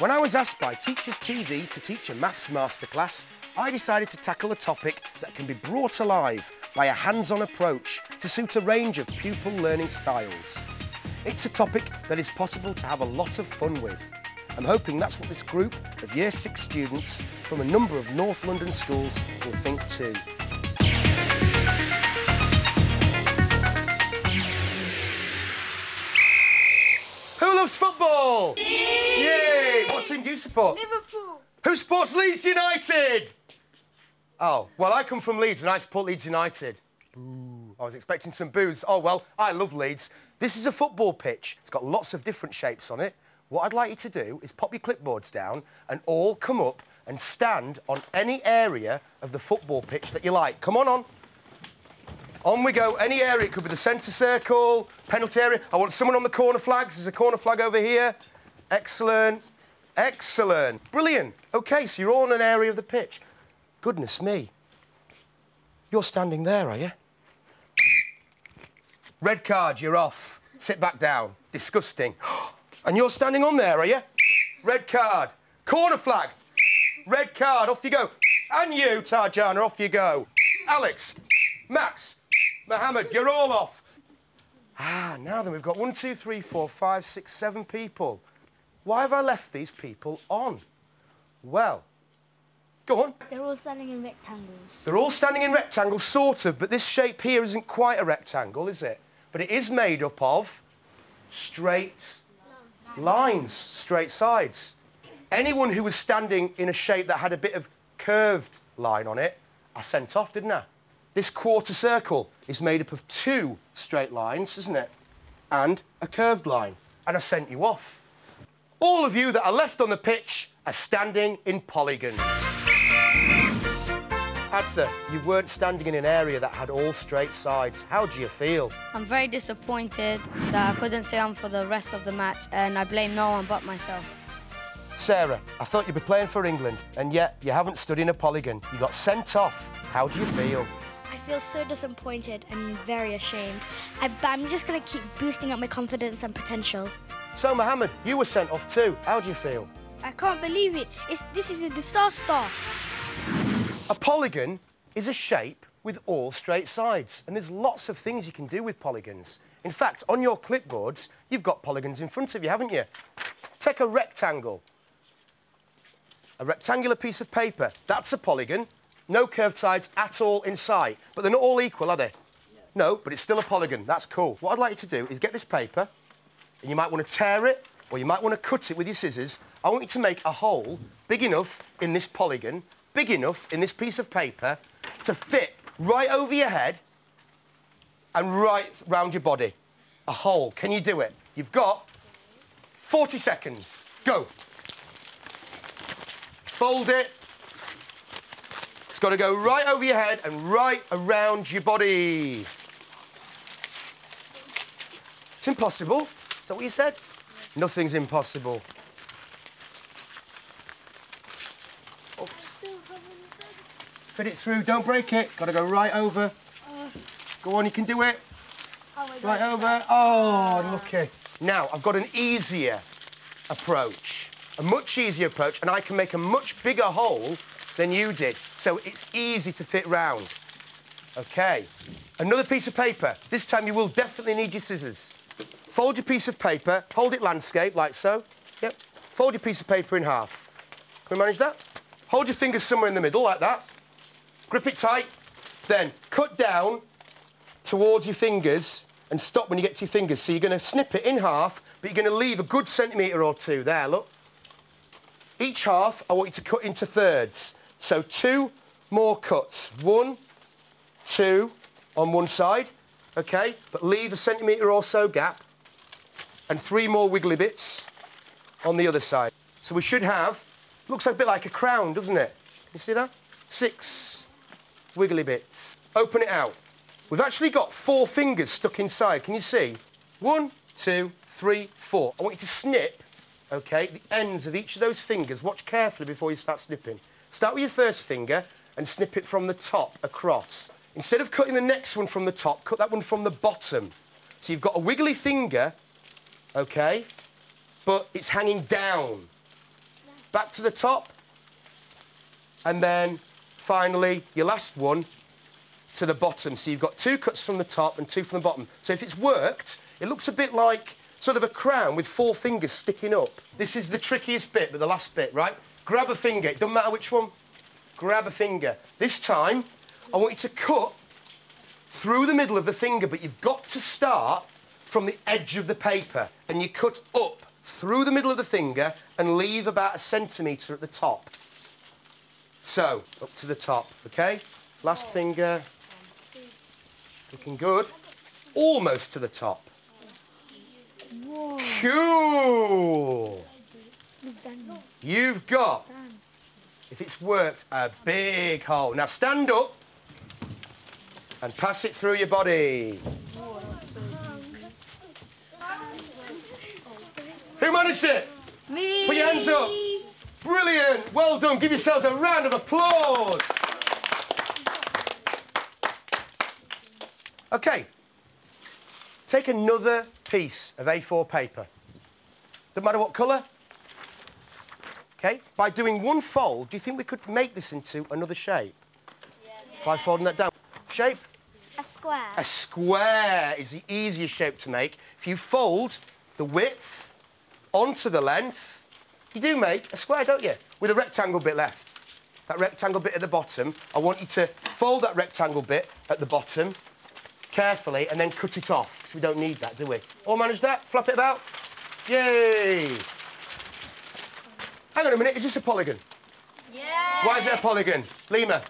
When I was asked by Teachers TV to teach a maths masterclass, I decided to tackle a topic that can be brought alive by a hands-on approach to suit a range of pupil learning styles. It's a topic that is possible to have a lot of fun with. I'm hoping that's what this group of Year 6 students from a number of North London schools will think too. Who loves football? Me! Support? Liverpool. Who supports Leeds United? Oh, well, I come from Leeds and I support Leeds United. Boo. I was expecting some boos. Oh, well, I love Leeds. This is a football pitch. It's got lots of different shapes on it. What I'd like you to do is pop your clipboards down and all come up and stand on any area of the football pitch that you like. Come on, on. On we go. Any area. It could be the centre circle, penalty area. I want someone on the corner flags. There's a corner flag over here. Excellent. Excellent. Brilliant. OK, so you're all in an area of the pitch. Goodness me. You're standing there, are you? Red card, you're off. Sit back down. Disgusting. And you're standing on there, are you? Red card. Corner flag. Red card, off you go. And you, Tarjana, off you go. Alex, Max, Mohammed, you're all off. Ah, now then, we've got one, two, three, four, five, six, seven people. Why have I left these people on? Well, go on. They're all standing in rectangles. They're all standing in rectangles, sort of, but this shape here isn't quite a rectangle, is it? But it is made up of straight lines, straight sides. Anyone who was standing in a shape that had a bit of curved line on it, I sent off, didn't I? This quarter circle is made up of two straight lines, isn't it? And a curved line. And I sent you off. All of you that are left on the pitch are standing in polygons. Adtha, you weren't standing in an area that had all straight sides. How do you feel? I'm very disappointed that I couldn't stay on for the rest of the match, and I blame no one but myself. Sarah, I thought you'd be playing for England, and yet you haven't stood in a polygon. You got sent off. How do you feel? I feel so disappointed and very ashamed. I, but I'm just going to keep boosting up my confidence and potential. So, Mohammed, you were sent off too. How do you feel? I can't believe it. It's, this is a disaster. A polygon is a shape with all straight sides, and there's lots of things you can do with polygons. In fact, on your clipboards, you've got polygons in front of you, haven't you? Take a rectangle. A rectangular piece of paper. That's a polygon. No curved sides at all in sight. But they're not all equal, are they? No, but it's still a polygon. That's cool. What I'd like you to do is get this paper, and you might want to tear it, or you might want to cut it with your scissors. I want you to make a hole big enough in this polygon, big enough in this piece of paper, to fit right over your head and right round your body. A hole. Can you do it? You've got 40 seconds. Go. Fold it. It's got to go right over your head and right around your body. It's impossible. That what you said? Nothing's impossible. Oops. Fit it through. Don't break it. Got to go right over. Go on, you can do it. Right over. Oh, lucky. Now, I've got an easier approach, a much easier approach, and I can make a much bigger hole than you did, so it's easy to fit round. OK. Another piece of paper. This time you will definitely need your scissors. Fold your piece of paper, hold it landscape, like so. Yep. Fold your piece of paper in half. Can we manage that? Hold your fingers somewhere in the middle, like that. Grip it tight. Then cut down towards your fingers and stop when you get to your fingers. So you're going to snip it in half, but you're going to leave a good centimetre or two there, look. Each half, I want you to cut into thirds. So two more cuts. One, two on one side, OK? But leave a centimetre or so gap. And three more wiggly bits on the other side. So we should have, looks a bit like a crown, doesn't it? You see that? Six wiggly bits. Open it out. We've actually got four fingers stuck inside. Can you see? One, two, three, four. I want you to snip, OK, the ends of each of those fingers. Watch carefully before you start snipping. Start with your first finger and snip it from the top across. Instead of cutting the next one from the top, cut that one from the bottom. So you've got a wiggly finger, OK, but it's hanging down. back to the top. And then finally, your last one to the bottom. So you've got two cuts from the top and two from the bottom. So if it's worked, it looks a bit like sort of a crown with four fingers sticking up. This is the trickiest bit, but the last bit, right? Grab a finger, it doesn't matter which one. Grab a finger. This time, I want you to cut through the middle of the finger, but you've got to start from the edge of the paper. And you cut up through the middle of the finger and leave about a centimetre at the top. So, up to the top, OK? Last oh. finger. Looking good. Almost to the top. Whoa. Cool. You've got, if it's worked, a big hole. Now stand up and pass it through your body. Who managed it? Me. Put your hands up. Brilliant. Well done. Give yourselves a round of applause. Okay. Take another piece of A4 paper. Doesn't matter what colour. Okay. By doing one fold, do you think we could make this into another shape? Yeah. By folding that down. Shape? A square. A square is the easiest shape to make. If you fold the width onto the length, you do make a square, don't you? With a rectangle bit left. That rectangle bit at the bottom, I want you to fold that rectangle bit at the bottom carefully and then cut it off, because we don't need that, do we? All manage that? flop it about? Yay! Hang on a minute, is this a polygon? Yeah. Why is it a polygon? Lima?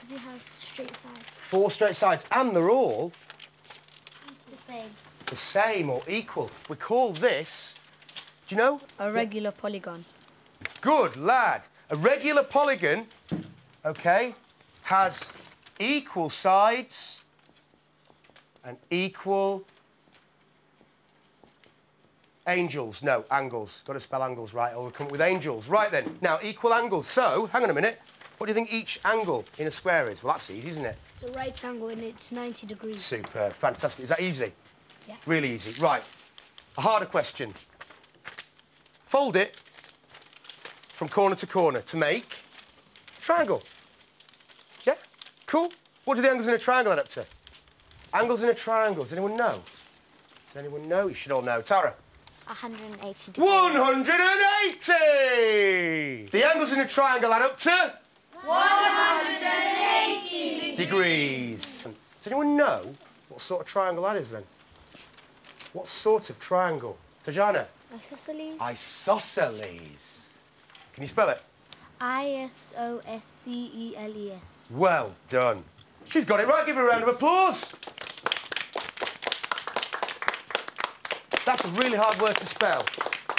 Because it has straight sides. Four straight sides, and they're all The same. the same or equal. We call this, do you know? A regular polygon. Good lad. A regular polygon, okay, has equal sides and equal angles. No, angles. Got to spell angles right, or we'll come up with angels. Right then. Now, equal angles. So, hang on a minute. What do you think each angle in a square is? Well, that's easy, isn't it? It's a right angle and it's 90 degrees. Superb. Fantastic. Is that easy? Yeah. Really easy. Right. A harder question. Fold it from corner to corner to make a triangle. Yeah? Cool. What do the angles in a triangle add up to? Angles in a triangle. Does anyone know? Does anyone know? You should all know. Tara. 180 degrees. 180! The angles in a triangle add up to? 180 degrees. Does anyone know what sort of triangle that is then? What sort of triangle? Tajana? Isosceles. Isosceles. Can you spell it? I-S-O-S-C-E-L-E-S. Well done. She's got it right. Give her a round of applause. That's a really hard word to spell,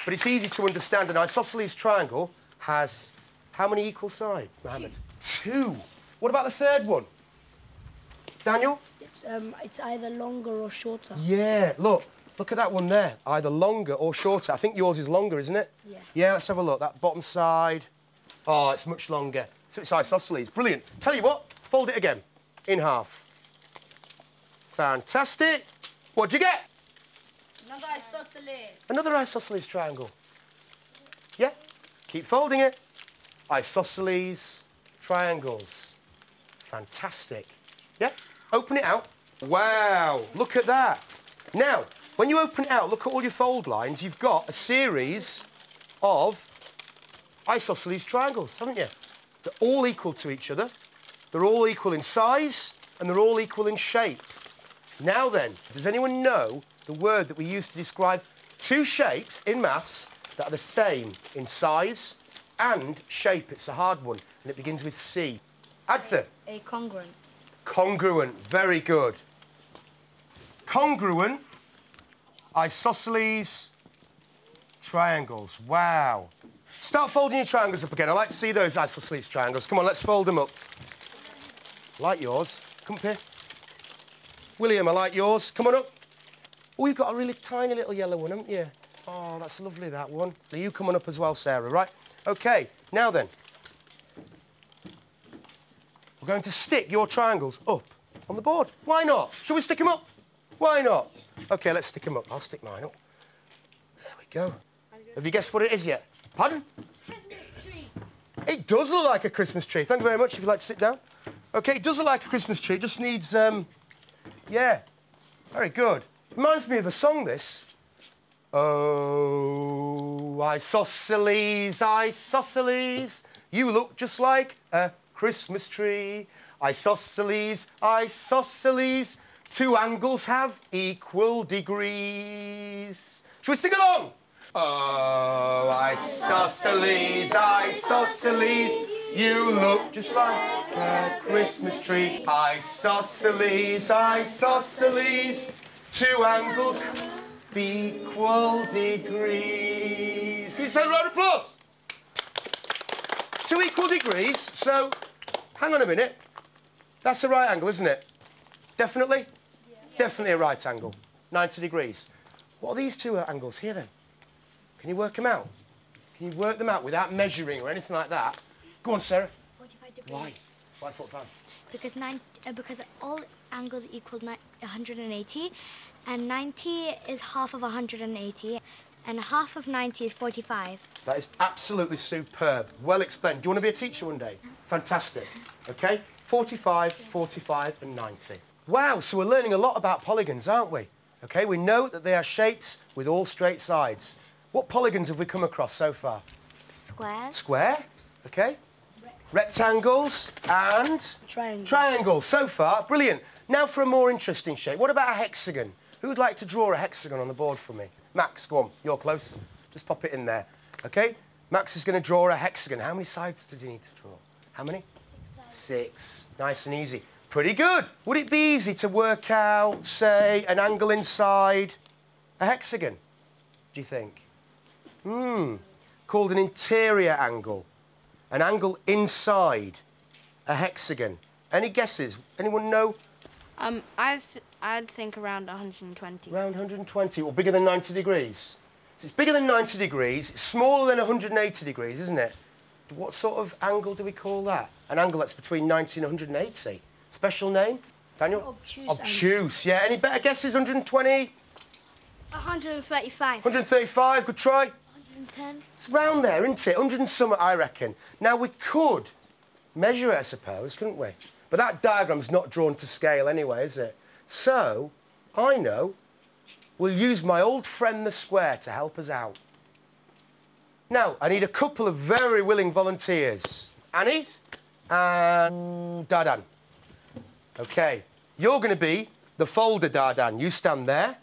but it's easy to understand. An isosceles triangle has how many equal sides, Mohammed? Two. What about the third one? Daniel? It's, um, it's either longer or shorter. Yeah, look. Look at that one there. Either longer or shorter. I think yours is longer, isn't it? Yeah. Yeah, let's have a look. That bottom side. Oh, it's much longer. So it's isosceles. Brilliant. Tell you what, fold it again. In half. Fantastic. What'd you get? Another isosceles. Another isosceles triangle. Yeah? Keep folding it. Isosceles triangles. Fantastic. Yeah? Open it out. Wow, look at that. Now, when you open it out, look at all your fold lines. You've got a series of isosceles triangles, haven't you? They're all equal to each other. They're all equal in size and they're all equal in shape. Now then, does anyone know the word that we use to describe two shapes in maths that are the same in size and shape? It's a hard one, and it begins with C. Adtha, A congruent. congruent, very good. Congruent, isosceles, triangles. Wow. Start folding your triangles up again. I like to see those isosceles triangles. Come on, let's fold them up. Like yours. Come up here. William, I like yours. Come on up. Oh, you've got a really tiny little yellow one, haven't you? Oh, that's lovely, that one. Are you coming up as well, Sarah, right? OK, now then. We're going to stick your triangles up on the board. Why not? Shall we stick them up? Why not? OK, let's stick them up. I'll stick mine up. There we go. Have you guessed what it is yet? Pardon? It does look like a Christmas tree. Thank you very much. If you'd like to sit down. OK, it does look like a Christmas tree. It just needs, um, yeah, very good. Reminds me of a song, this. Oh, isosceles, isosceles, you look just like a Christmas tree. Isosceles, isosceles, two angles have equal degrees. Shall we sing along? Oh, isosceles, isosceles, you look just like a Christmas tree. Isosceles, isosceles, two angles equal degrees. Can you say a round of applause? Two equal degrees, so hang on a minute. That's the right angle, isn't it? Definitely? Definitely a right angle. 90 degrees. What are these two angles here then? Can you work them out? Can you work them out without measuring or anything like that? Go on, Sarah. 45 degrees. Why? Why 45? Because, nine, uh, because all angles equal 180, and 90 is half of 180, and half of 90 is 45. That is absolutely superb. Well explained. Do you want to be a teacher one day? Fantastic. OK? 45, 45 and 90. Wow, so we're learning a lot about polygons, aren't we? OK, we know that they are shapes with all straight sides. What polygons have we come across so far? Squares. Square, OK. Rectangles and... Triangles. Triangles, so far. Brilliant. Now for a more interesting shape. What about a hexagon? Who would like to draw a hexagon on the board for me? Max, go on. You're close. Just pop it in there. OK? Max is going to draw a hexagon. How many sides did he need to draw? How many? Six. Six. Nice and easy. Pretty good. Would it be easy to work out, say, an angle inside a hexagon? Do you think? Hmm. Called an interior angle. An angle inside a hexagon. Any guesses? Anyone know? Um, I th I'd think around 120. Around 120, or bigger than 90 degrees. So it's bigger than 90 degrees, it's smaller than 180 degrees, isn't it? What sort of angle do we call that? An angle that's between 90 and 180. Special name? Daniel? Obtuse. Obtuse, yeah. Any better guesses? 120? 135. 135, good try. 110. It's round there, isn't it? 100 and some, I reckon. Now, we could measure it, I suppose, couldn't we? But that diagram's not drawn to scale anyway, is it? So, I know we'll use my old friend the square to help us out. Now, I need a couple of very willing volunteers. Annie and Dardan. OK, you're going to be the folder, Dardan. You stand there.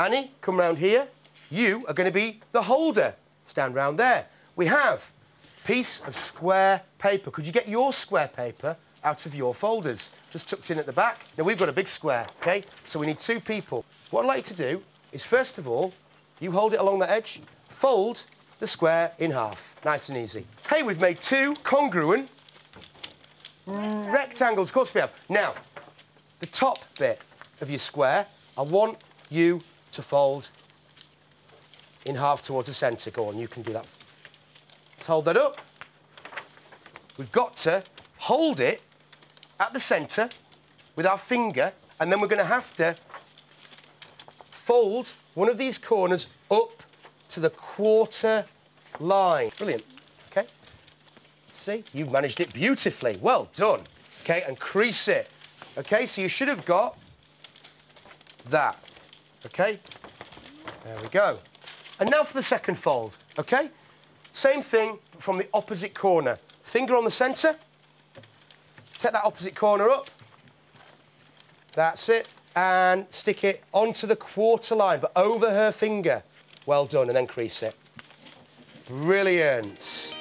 Annie, come round here. You are going to be the holder. Stand round there. We have a piece of square paper. Could you get your square paper out of your folders? Just tucked in at the back. Now, we've got a big square, OK? So we need two people. What I'd like you to do is, first of all, you hold it along the edge, fold the square in half. Nice and easy. Hey, we've made two congruent rectangles. rectangles. Of course we have. Now, the top bit of your square, I want you to fold in half towards the centre. Go on, you can do that. Let's hold that up. We've got to hold it at the centre with our finger, and then we're going to have to fold one of these corners up to the quarter line. Brilliant. OK? See, you've managed it beautifully. Well done. OK, and crease it. OK, so you should have got that. OK? There we go. And now for the second fold. OK? Same thing from the opposite corner. Finger on the centre. Take that opposite corner up. That's it. And stick it onto the quarter line, but over her finger. Well done, and then crease it. Brilliant.